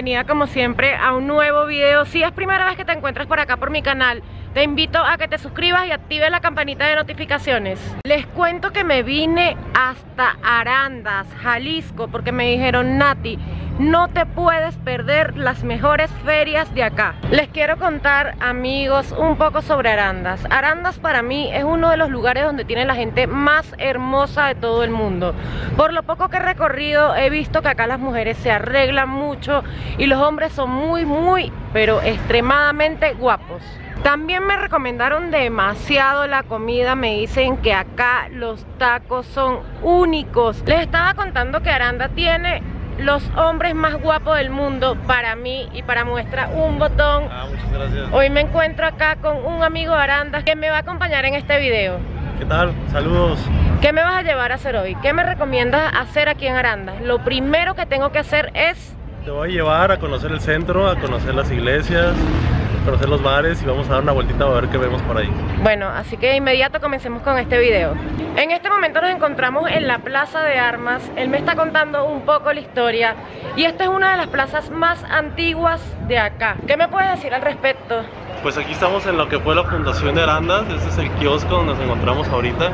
bienvenida como siempre a un nuevo video. Si es primera vez que te encuentras por acá por mi canal, te invito a que te suscribas y actives la campanita de notificaciones. Les cuento que me vine hasta Arandas, Jalisco, porque me dijeron, Nati, no te puedes perder las mejores ferias de acá. Les quiero contar, amigos, un poco sobre Arandas. Arandas para mí es uno de los lugares donde tiene la gente más hermosa de todo el mundo. Por lo poco que he recorrido, he visto que acá las mujeres se arreglan mucho y los hombres son muy, muy, pero extremadamente guapos. También me recomendaron demasiado la comida, me dicen que acá los tacos son únicos. Les estaba contando que Aranda tiene los hombres más guapos del mundo para mí y para muestra un botón. Ah, muchas gracias. Hoy me encuentro acá con un amigo de Aranda que me va a acompañar en este video. ¿Qué tal? Saludos. ¿Qué me vas a llevar a hacer hoy? ¿Qué me recomiendas hacer aquí en Aranda? Lo primero que tengo que hacer es... Te voy a llevar a conocer el centro, a conocer las iglesias, conocer los bares y vamos a dar una vueltita a ver qué vemos por ahí. Bueno, así que de inmediato comencemos con este video. En este momento nos encontramos en la Plaza de Armas. Él me está contando un poco la historia y esta es una de las plazas más antiguas de acá. ¿Qué me puedes decir al respecto? Pues aquí estamos en lo que fue la fundación de Arandas, este es el kiosco donde nos encontramos ahorita,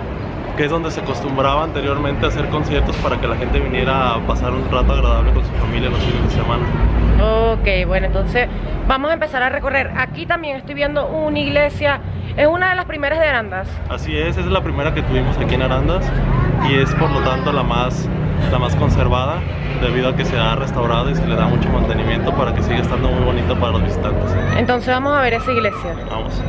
que es donde se acostumbraba anteriormente a hacer conciertos para que la gente viniera a pasar un rato agradable con su familia los fines de semana. Ok, bueno, entonces vamos a empezar a recorrer. Aquí también estoy viendo una iglesia, es una de las primeras de Arandas. Así es, es la primera que tuvimos aquí en Arandas y es por lo tanto la más, la más conservada debido a que se ha restaurado y se le da mucho mantenimiento para que siga estando muy bonito para los visitantes. Entonces vamos a ver esa iglesia. Vamos.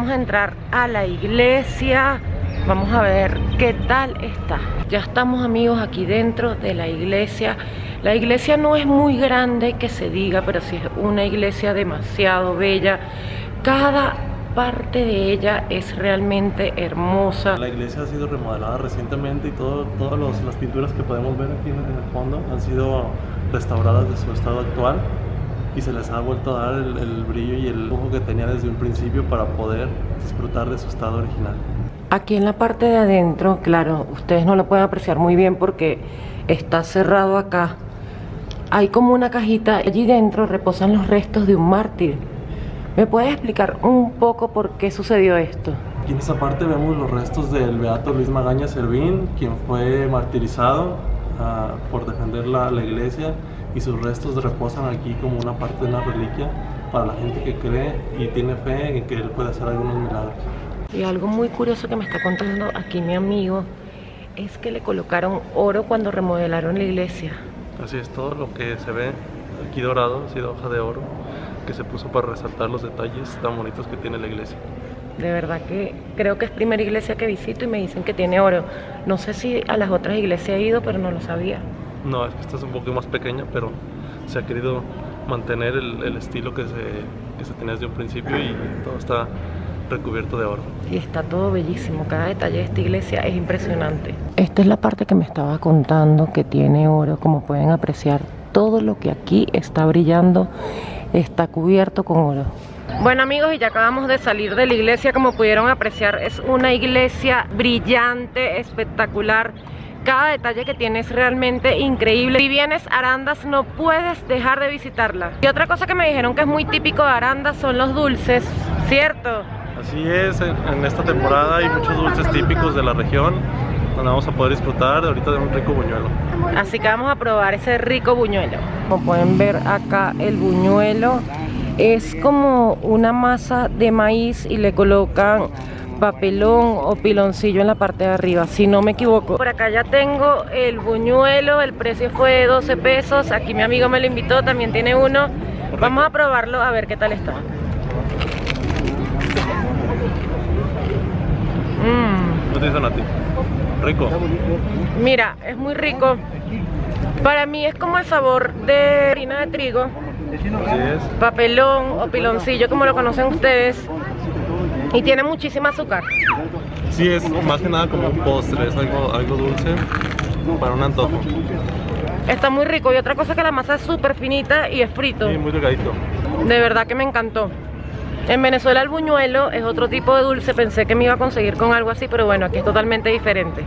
Vamos a entrar a la iglesia. Vamos a ver qué tal está. Ya estamos amigos aquí dentro de la iglesia. La iglesia no es muy grande que se diga, pero sí es una iglesia demasiado bella. Cada parte de ella es realmente hermosa. La iglesia ha sido remodelada recientemente y todo, todas las pinturas que podemos ver aquí en el fondo han sido restauradas de su estado actual y se les ha vuelto a dar el, el brillo y el lujo que tenía desde un principio para poder disfrutar de su estado original. Aquí en la parte de adentro, claro, ustedes no lo pueden apreciar muy bien porque está cerrado acá. Hay como una cajita, allí dentro reposan los restos de un mártir. ¿Me puedes explicar un poco por qué sucedió esto? Aquí en esa parte vemos los restos del beato Luis Magaña Servín, quien fue martirizado ah, por defender la, la iglesia y sus restos reposan aquí como una parte de una reliquia para la gente que cree y tiene fe en que él puede hacer algunos milagros. Y algo muy curioso que me está contando aquí mi amigo es que le colocaron oro cuando remodelaron la iglesia. Así es, todo lo que se ve aquí dorado ha sido hoja de oro que se puso para resaltar los detalles tan bonitos que tiene la iglesia. De verdad que creo que es primera iglesia que visito y me dicen que tiene oro. No sé si a las otras iglesias he ido, pero no lo sabía. No, es que esta es un poco más pequeña, pero se ha querido mantener el, el estilo que se, que se tenía desde un principio y todo está recubierto de oro. Y está todo bellísimo, cada detalle de esta iglesia es impresionante. Esta es la parte que me estaba contando que tiene oro, como pueden apreciar, todo lo que aquí está brillando está cubierto con oro. Bueno amigos, y ya acabamos de salir de la iglesia, como pudieron apreciar, es una iglesia brillante, espectacular. Cada detalle que tiene es realmente increíble. Si vienes a Arandas no puedes dejar de visitarla. Y otra cosa que me dijeron que es muy típico de Arandas son los dulces, ¿cierto? Así es, en, en esta temporada hay muchos dulces típicos de la región donde vamos a poder disfrutar ahorita de un rico buñuelo. Así que vamos a probar ese rico buñuelo. Como pueden ver acá el buñuelo es como una masa de maíz y le colocan papelón o piloncillo en la parte de arriba, si no me equivoco. Por acá ya tengo el buñuelo, el precio fue de 12 pesos, aquí mi amigo me lo invitó, también tiene uno. Vamos a probarlo a ver qué tal está. Mmm. ¿Qué te dicen a ti? Rico. Mira, es muy rico. Para mí es como el sabor de harina de trigo. Papelón o piloncillo como lo conocen ustedes. Y tiene muchísima azúcar. Sí, es más que nada como un postre, es algo, algo dulce para un antojo. Está muy rico y otra cosa que la masa es súper finita y es frito. Sí, muy delgadito. De verdad que me encantó. En Venezuela el buñuelo es otro tipo de dulce, pensé que me iba a conseguir con algo así, pero bueno, aquí es totalmente diferente.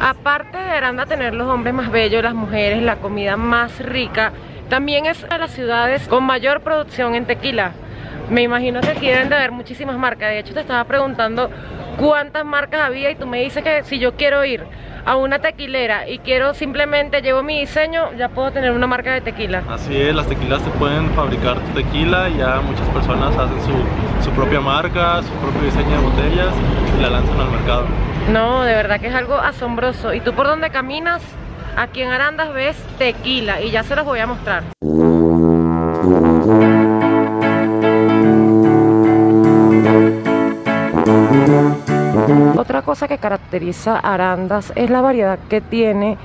Aparte de Aranda tener los hombres más bellos, las mujeres, la comida más rica, también es de las ciudades con mayor producción en tequila. Me imagino que aquí deben de haber muchísimas marcas. De hecho, te estaba preguntando cuántas marcas había y tú me dices que si yo quiero ir a una tequilera y quiero simplemente llevo mi diseño, ya puedo tener una marca de tequila. Así es, las tequilas te pueden fabricar tu tequila, ya muchas personas hacen su, su propia marca, su propio diseño de botellas y la lanzan al mercado. No, de verdad que es algo asombroso. ¿Y tú por dónde caminas? Aquí en Arandas ves tequila y ya se los voy a mostrar. Otra cosa que caracteriza a Arandas es la variedad que tiene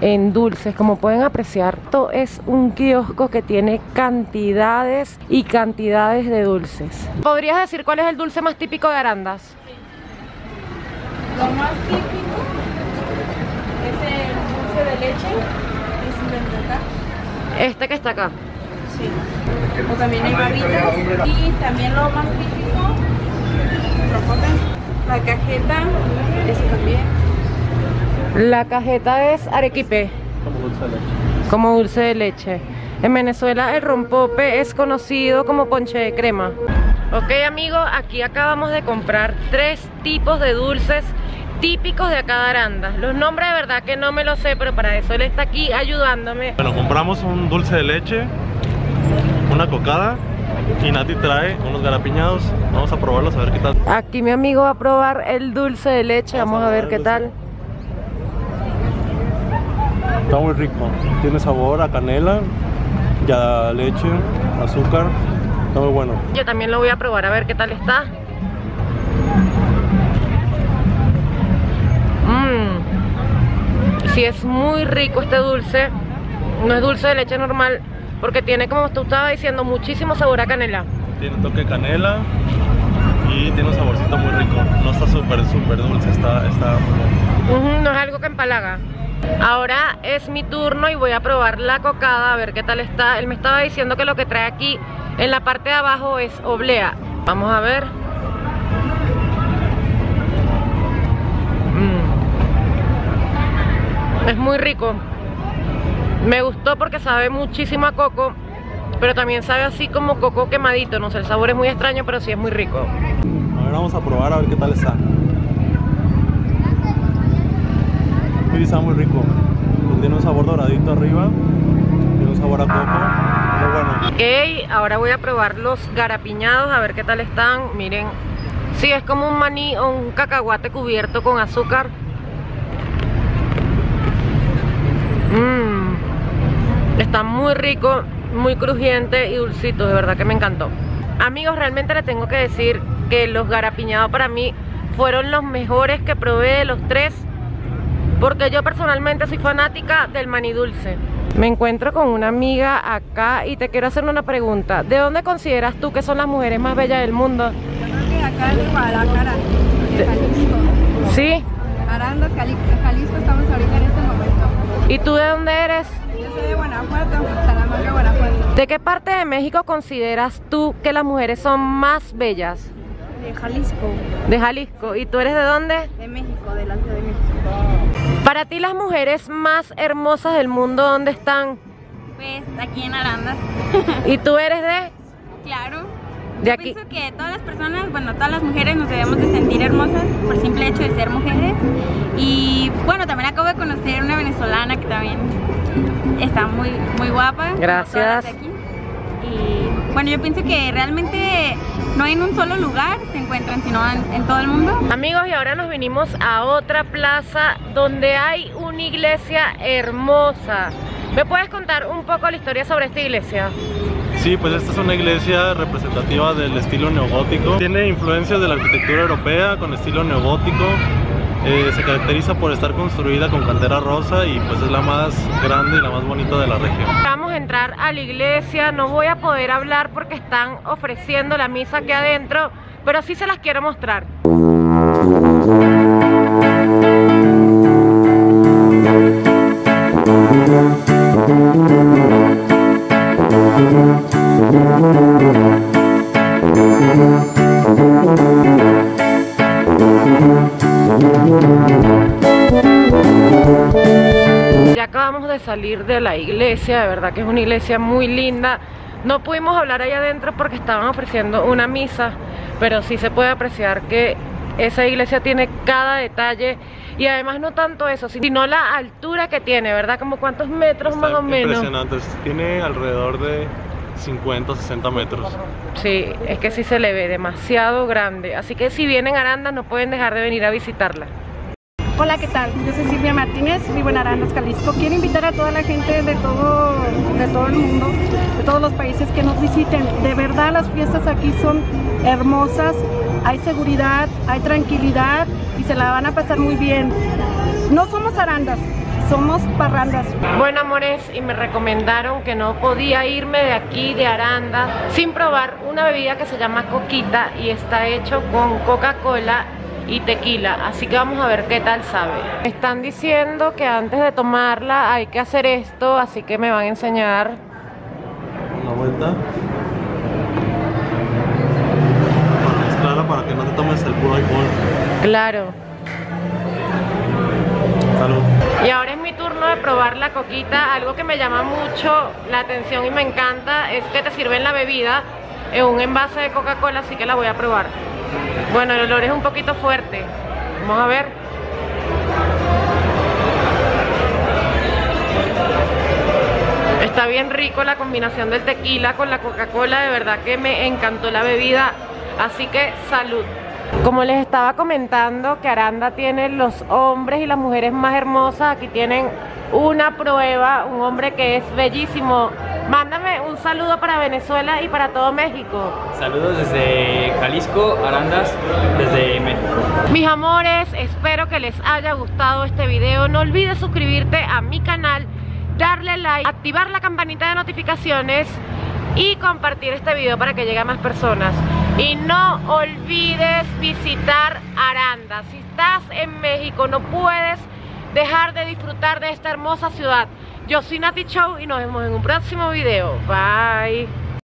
en dulces. Como pueden apreciar, esto es un kiosco que tiene cantidades y cantidades de dulces. ¿Podrías decir cuál es el dulce más típico de Arandas? Lo más típico es el dulce de leche, es de acá. Este que está acá. Sí. O también hay barritas. Y también lo más típico, la cajeta, es también. La cajeta es arequipe, Como dulce de leche. como dulce de leche. En Venezuela el rompope es conocido como ponche de crema. Ok amigos, aquí acabamos de comprar tres tipos de dulces típicos de acá de Arandas. Los nombres de verdad que no me los sé, pero para eso él está aquí ayudándome. Bueno, compramos un dulce de leche, una cocada y Nati trae unos garapiñados. Vamos a probarlos a ver qué tal. Aquí mi amigo va a probar el dulce de leche, vamos a ver qué tal. Está muy rico. Tiene sabor a canela, ya leche, azúcar. Está muy bueno. Yo también lo voy a probar a ver qué tal está. Mmm. Sí es muy rico este dulce. No es dulce de leche normal porque tiene, como tú estabas diciendo, muchísimo sabor a canela. Tiene toque de canela y tiene un saborcito muy rico. No está súper, súper dulce, está, está muy bueno. Ujú, no es algo que empalaga. Ahora es mi turno y voy a probar la cocada a ver qué tal está. Él me estaba diciendo que lo que trae aquí en la parte de abajo es oblea. Vamos a ver. Es muy rico. Me gustó porque sabe muchísimo a coco, pero también sabe así como coco quemadito. No sé, el sabor es muy extraño, pero sí es muy rico. A ver, vamos a probar a ver qué tal está. Sí, está muy rico. Tiene un sabor doradito arriba. Tiene un sabor a coco. Muy bueno. Ok, ahora voy a probar los garapiñados a ver qué tal están. Miren, sí, es como un maní o un cacahuate cubierto con azúcar. Mmm, está muy rico, muy crujiente y dulcito, de verdad que me encantó. Amigos, realmente les tengo que decir que los garapiñados para mí fueron los mejores que probé de los tres porque yo personalmente soy fanática del maní dulce. Me encuentro con una amiga acá y te quiero hacer una pregunta. ¿De dónde consideras tú que son las mujeres más bellas del mundo? Yo creo que acá de Guadalajara, de Jalisco. ¿Sí? Arandas, Jalisco estamos ahorita en este. ¿Y tú de dónde eres? Yo soy de Guanajuato, Salamanca, Guanajuato. ¿De qué parte de México consideras tú que las mujeres son más bellas? De Jalisco, De Jalisco. ¿Y tú eres de dónde? de México, de la Ciudad de México. Para ti las mujeres más hermosas del mundo, ¿dónde están? Pues aquí en Arandas. ¿Y tú eres de? Claro. De Yo aquí. pienso que todas las personas, bueno, todas las mujeres nos debemos de sentir hermosas por simple hecho de ser mujeres. Y bueno, también acabo de conocer una venezolana que también está muy, muy guapa. Gracias. aquí. Y bueno, yo pienso que realmente no en un solo lugar se encuentran, sino en, en todo el mundo. Amigos, y ahora nos vinimos a otra plaza donde hay una iglesia hermosa. ¿Me puedes contar un poco la historia sobre esta iglesia? Sí, pues esta es una iglesia representativa del estilo neogótico. Tiene influencias de la arquitectura europea con estilo neogótico. Eh, se caracteriza por estar construida con cantera rosa y pues es la más grande y la más bonita de la región. Vamos a entrar a la iglesia, no voy a poder hablar porque están ofreciendo la misa aquí adentro, pero sí se las quiero mostrar. Ya acabamos de salir de la iglesia, de verdad que es una iglesia muy linda. No pudimos hablar ahí adentro porque estaban ofreciendo una misa, pero sí se puede apreciar que esa iglesia tiene cada detalle y además no tanto eso, sino la altura que tiene, ¿verdad? Como cuántos metros Está más o menos. Impresionante, tiene alrededor de 50 60 metros. Sí, es que sí se le ve demasiado grande. Así que si vienen a Aranda no pueden dejar de venir a visitarla. Hola, ¿qué tal? Yo soy Silvia Martínez, vivo en Arandas, Jalisco. Quiero invitar a toda la gente de todo, de todo el mundo, de todos los países que nos visiten. De verdad las fiestas aquí son hermosas, hay seguridad, hay tranquilidad y se la van a pasar muy bien. No somos arandas, somos parrandas. Bueno, amores, y me recomendaron que no podía irme de aquí, de Aranda, sin probar una bebida que se llama coquita y está hecho con Coca-Cola y tequila, así que vamos a ver qué tal sabe. Me Están diciendo que antes de tomarla hay que hacer esto, así que me van a enseñar. Una vuelta. Para mezclarla para que no te tomes el puro alcohol. Claro. Salud. Y ahora es mi turno de probar la coquita. Algo que me llama mucho la atención y me encanta es que te sirven la bebida en un envase de Coca-Cola, así que la voy a probar. Bueno, el olor es un poquito fuerte. Vamos a ver. Está bien rico la combinación del tequila con la Coca-Cola, de verdad que me encantó la bebida, así que salud. Como les estaba comentando que Aranda tiene los hombres y las mujeres más hermosas, aquí tienen una prueba, un hombre que es bellísimo. Mándame un saludo para Venezuela y para todo México. Saludos desde Jalisco, Arandas, desde México. Mis amores, espero que les haya gustado este video. No olvides suscribirte a mi canal, darle like, activar la campanita de notificaciones y compartir este video para que llegue a más personas. Y no olvides visitar Aranda. Si estás en México, no puedes dejar de disfrutar de esta hermosa ciudad. Yo soy Nati Show y nos vemos en un próximo video. Bye.